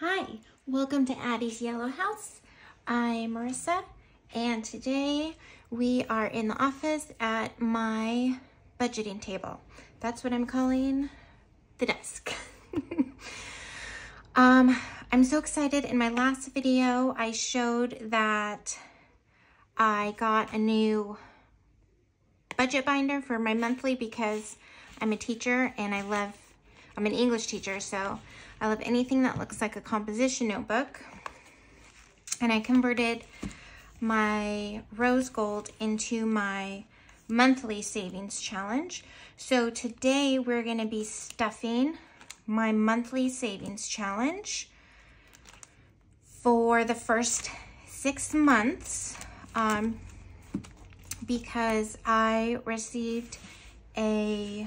Hi, welcome to Addy's Yellow House. I'm Marissa, and today we are in the office at my budgeting table. That's what I'm calling the desk. um, I'm so excited. In my last video, I showed that I got a new budget binder for my monthly because I'm a teacher and I love, I'm an English teacher, so I love anything that looks like a composition notebook. And I converted my rose gold into my monthly savings challenge. So today we're gonna be stuffing my monthly savings challenge for the first six months um, because I received a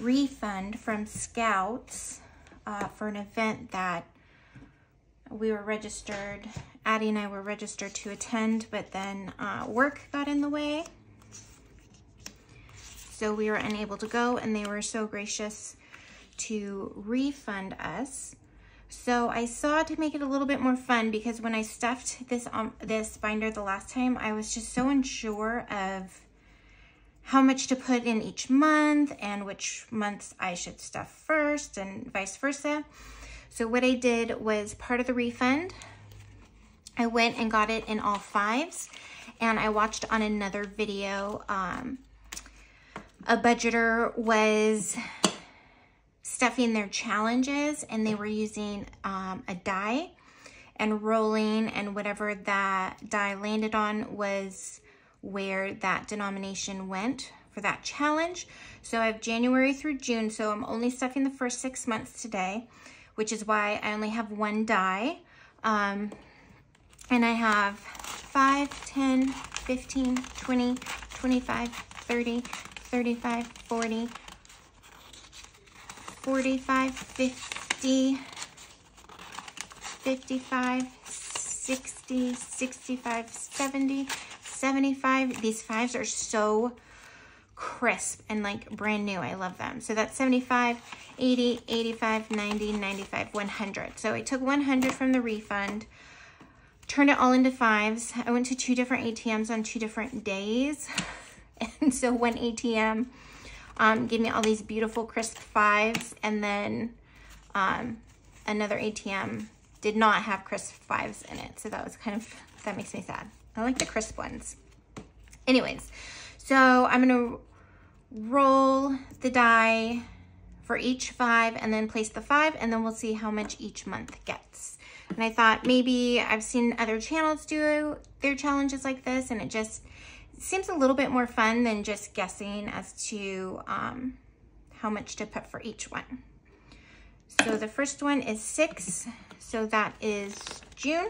refund from Scouts uh, for an event that we were registered, Addy and I were registered to attend, but then uh, work got in the way. So we were unable to go and they were so gracious to refund us. So I saw to make it a little bit more fun because when I stuffed this um, this binder the last time, I was just so unsure of how much to put in each month and which months I should stuff first and vice versa. So what I did was part of the refund, I went and got it in all fives and I watched on another video, um, a budgeter was stuffing their challenges and they were using um, a die and rolling and whatever that die landed on was where that denomination went for that challenge. So I have January through June, so I'm only stuffing the first six months today, which is why I only have one die. Um, and I have 5, 10, 15, 20, 25, 30, 35, 40, 45, 50, 55, 60, 65, 70, 75. These fives are so crisp and like brand new. I love them. So that's 75, 80, 85, 90, 95, 100. So I took 100 from the refund, turned it all into fives. I went to two different ATMs on two different days. And so one ATM um, gave me all these beautiful crisp fives. And then um, another ATM did not have crisp fives in it. So that was kind of, that makes me sad. I like the crisp ones. Anyways, so I'm gonna roll the die for each five and then place the five and then we'll see how much each month gets. And I thought maybe I've seen other channels do their challenges like this and it just seems a little bit more fun than just guessing as to um, how much to put for each one. So the first one is six, so that is June.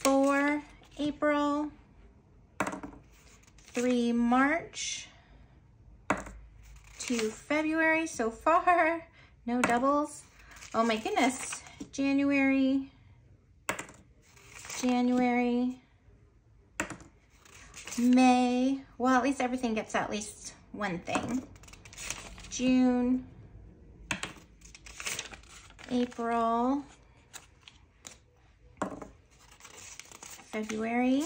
Four, April. Three, March. Two, February so far. No doubles. Oh my goodness. January, January, May. Well, at least everything gets at least one thing. June, April, February,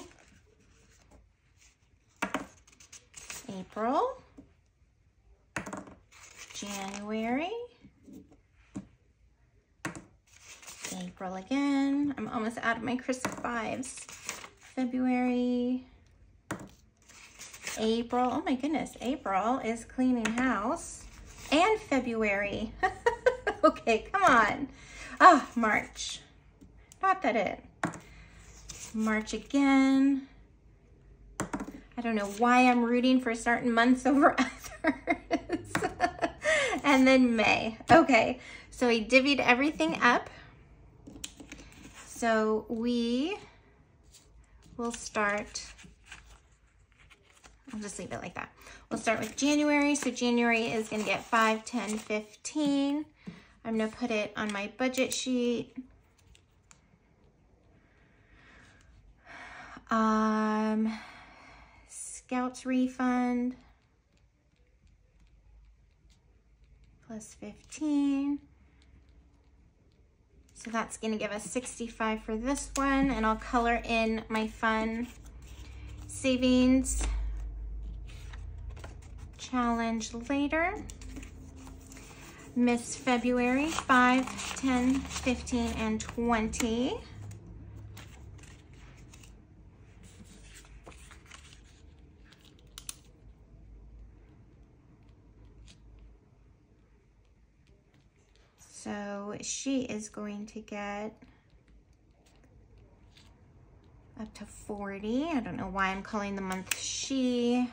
April, January, April again. I'm almost out of my crisp fives. February, April. Oh my goodness, April is cleaning house. And February. okay, come on. Oh, March. Not that it. March again. I don't know why I'm rooting for certain months over others. and then May. Okay, so I divvied everything up. So we will start, I'll just leave it like that. We'll start with January. So January is gonna get 5, 10, 15. I'm gonna put it on my budget sheet. Um, Scouts refund. plus 15. So that's gonna give us 65 for this one and I'll color in my fun savings challenge later. Miss February, 5, 10, 15, and 20. So she is going to get up to 40. I don't know why I'm calling the month she.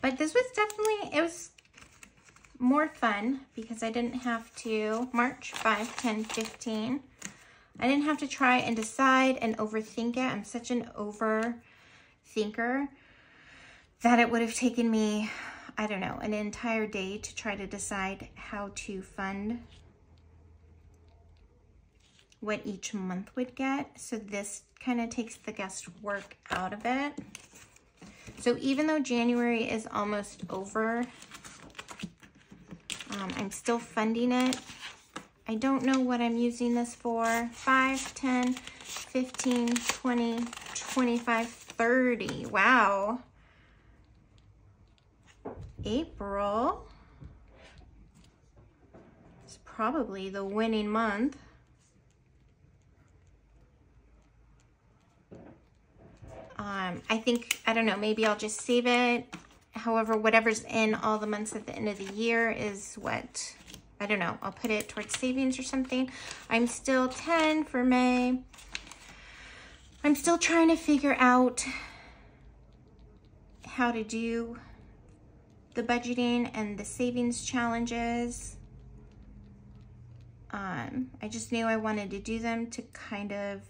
But this was definitely, it was more fun because I didn't have to, March 5, 10, 15. I didn't have to try and decide and overthink it. I'm such an overthinker that it would have taken me I don't know, an entire day to try to decide how to fund what each month would get. So this kind of takes the guesswork out of it. So even though January is almost over, um, I'm still funding it. I don't know what I'm using this for. 5, 10, 15, 20, 25, 30. Wow. April is probably the winning month. Um, I think, I don't know, maybe I'll just save it. However, whatever's in all the months at the end of the year is what, I don't know, I'll put it towards savings or something. I'm still 10 for May. I'm still trying to figure out how to do the budgeting and the savings challenges. Um, I just knew I wanted to do them to kind of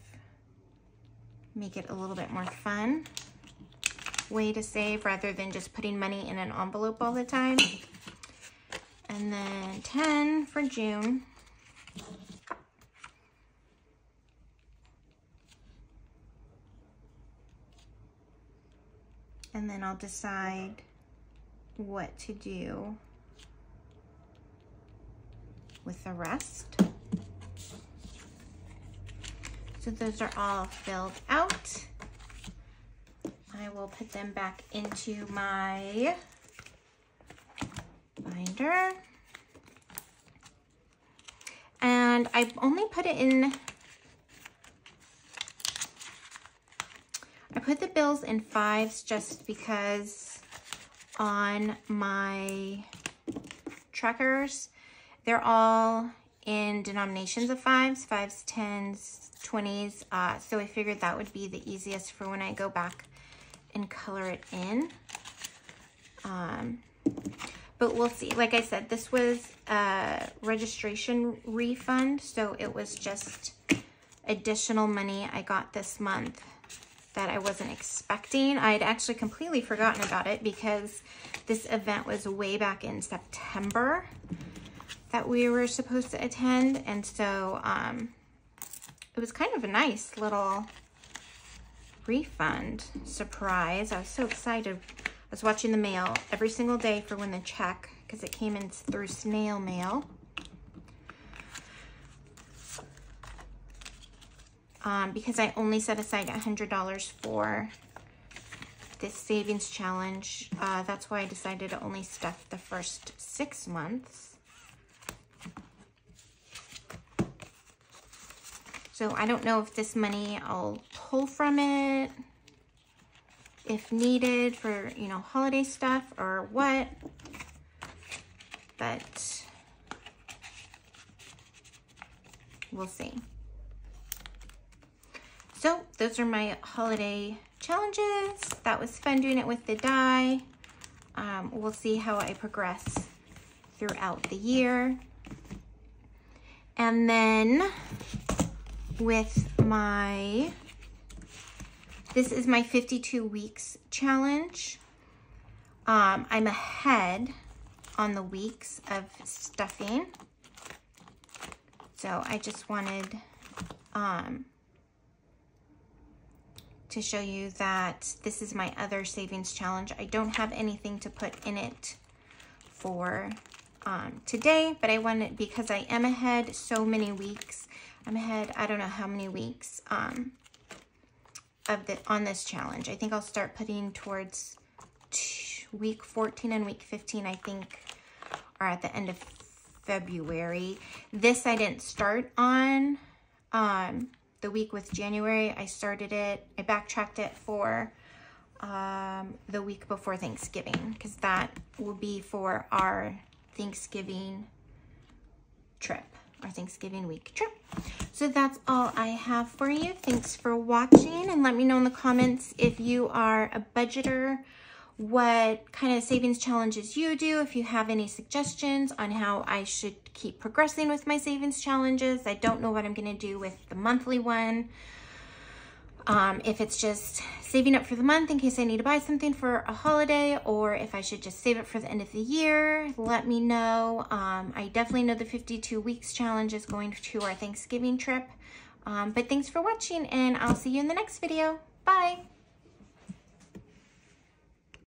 make it a little bit more fun way to save rather than just putting money in an envelope all the time. And then 10 for June. And then I'll decide what to do with the rest. So those are all filled out. I will put them back into my binder. And I only put it in, I put the bills in fives just because on my trackers. They're all in denominations of fives, fives, tens, 20s. Uh, so I figured that would be the easiest for when I go back and color it in. Um, but we'll see. Like I said, this was a registration refund. So it was just additional money I got this month that I wasn't expecting. I'd actually completely forgotten about it because this event was way back in September that we were supposed to attend. And so um, it was kind of a nice little refund surprise. I was so excited. I was watching the mail every single day for when the check, because it came in through snail mail. Um, because I only set aside $100 for this savings challenge. Uh, that's why I decided to only stuff the first six months. So I don't know if this money I'll pull from it if needed for, you know, holiday stuff or what. But we'll see. So those are my holiday challenges. That was fun doing it with the die. Um, we'll see how I progress throughout the year. And then with my, this is my 52 weeks challenge. Um, I'm ahead on the weeks of stuffing. So I just wanted um, to show you that this is my other savings challenge. I don't have anything to put in it for um, today, but I wanted, because I am ahead so many weeks, I'm ahead, I don't know how many weeks um, of the on this challenge. I think I'll start putting towards week 14 and week 15, I think, are at the end of February. This I didn't start on um, the week with January. I started it, I backtracked it for um, the week before Thanksgiving because that will be for our Thanksgiving trip, our Thanksgiving week trip. So that's all I have for you. Thanks for watching and let me know in the comments if you are a budgeter, what kind of savings challenges you do, if you have any suggestions on how I should keep progressing with my savings challenges. I don't know what I'm going to do with the monthly one. Um, if it's just saving up for the month in case I need to buy something for a holiday or if I should just save it for the end of the year, let me know. Um, I definitely know the 52 weeks challenge is going to our Thanksgiving trip. Um, but thanks for watching and I'll see you in the next video. Bye.